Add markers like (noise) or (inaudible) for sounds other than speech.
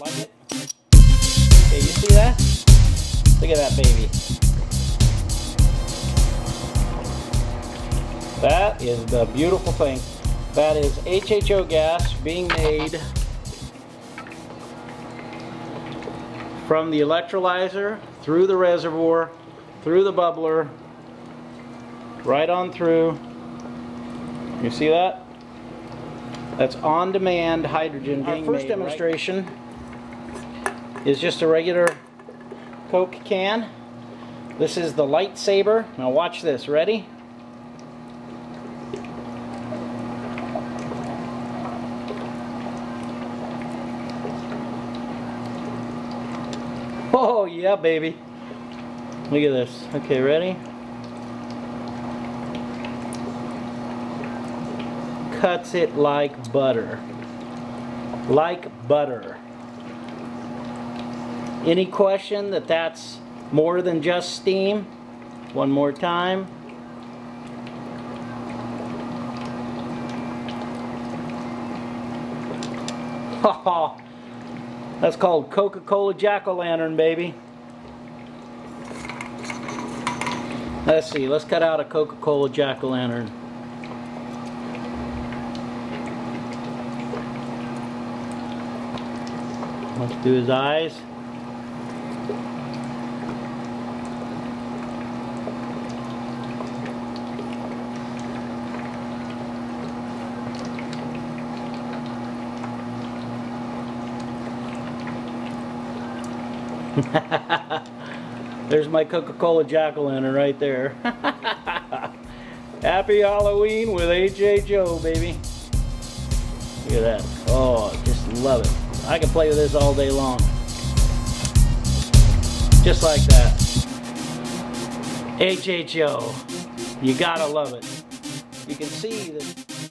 Like it? You see that? Look at that baby. That is the beautiful thing. That is HHO gas being made from the electrolyzer through the reservoir, through the bubbler, right on through. You see that? That's on-demand hydrogen being Our first made, demonstration right? is just a regular Coke can. This is the lightsaber. Now watch this. Ready? Oh yeah, baby. Look at this. Okay, ready? Cuts it like butter. Like butter. Any question that that's more than just steam? One more time. Ha! That's called Coca-Cola Jack-O-Lantern, baby. Let's see, let's cut out a Coca-Cola Jack-O-Lantern. Let's do his eyes. (laughs) There's my Coca-Cola jack-o'-lantern right there. (laughs) Happy Halloween with HHO, baby. Look at that. Oh, just love it. I can play with this all day long. Just like that. HHO. You gotta love it. You can see that